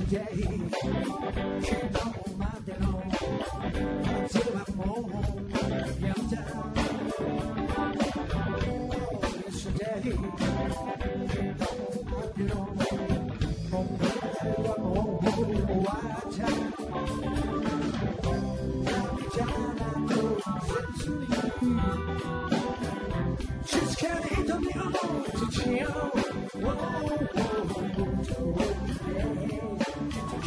today. Keep on until I'm home. Yeah, I'm down. Oh, yesterday. Keep on minding on. Home, home, home. Just can't hit on the own to chill. Whoa, whoa, whoa, whoa, whoa.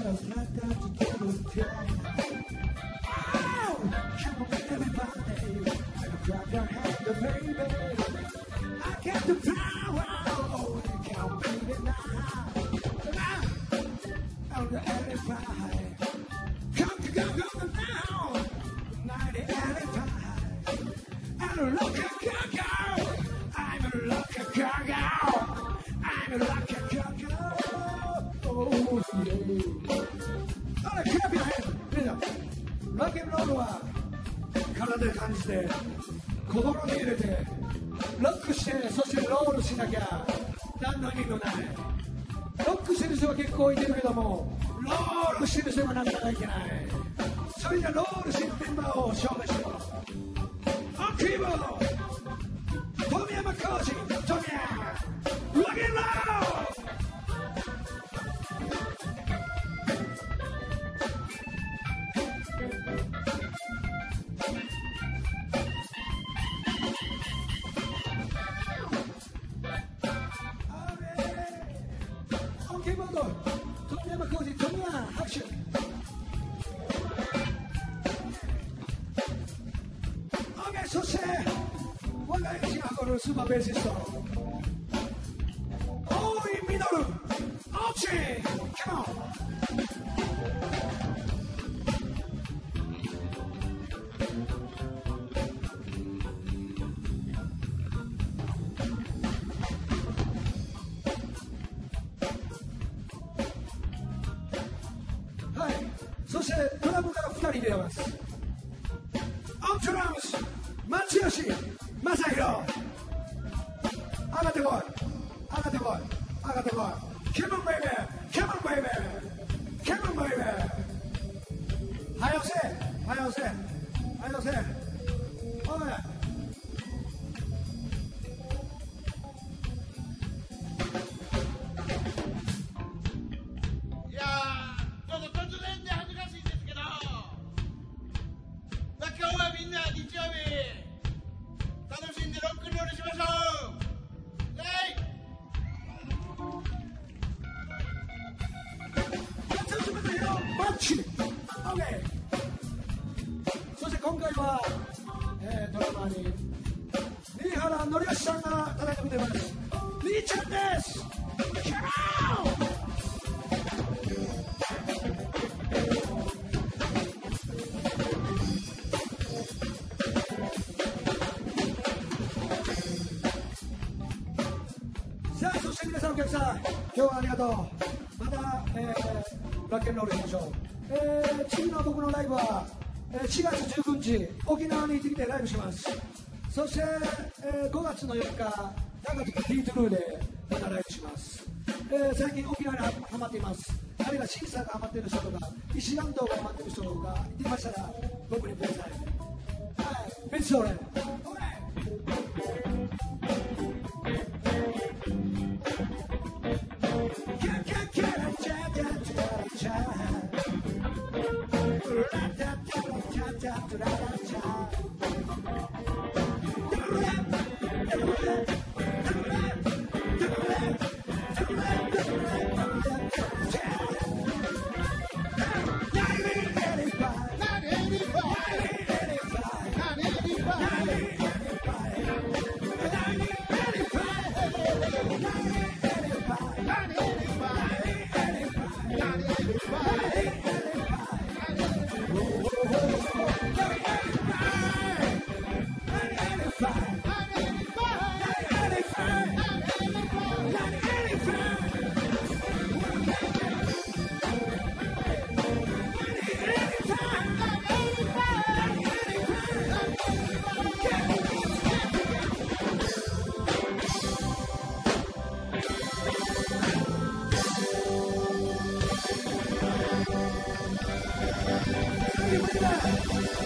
I'm a lucky girl. I'm a lucky girl. I'm a lucky ロケンロールは体で感じて心に入れてロックしてそしてロールしなきゃ何の意味もない。ロックしてる人は結構いてるけどもロールしてる人はなかなかいけないそれじゃロールしてるメンバーを証明しよう。オンキーボード富山浩二富ケモード富山浩二富山拍手 OK そして我が歴史が誇るスーパーベーシスト大井ミドルオチカモンしてドラムから2人出ます。オントラムス、松吉、正宏。上がってこい、上がってこい、上がってこい。キムンベイベー、キムンベイベー、キムンベイベー。はよせ、はよせ、はよせ。お。い今日はみんな日曜日、楽しんでロックンロールしましょう。松島のマッチ OK そして今回は、えー、ドラマに新原紀義さんが叩いてくれます。リーちゃんです。さんお客さん今日はありがとう。また、えー、ラッケンロールしましょう、えー、次の僕のライブは、えー、4月19日沖縄に行ってきてライブします。そして、えー、5月の4日長崎ティートゥルーでまたライブします、えー、最近沖縄にハマっています。あるいは審査がハマっている人とか石岩道がハマっている人がいてましたら僕にください。はい。ベッソ after that. Look at!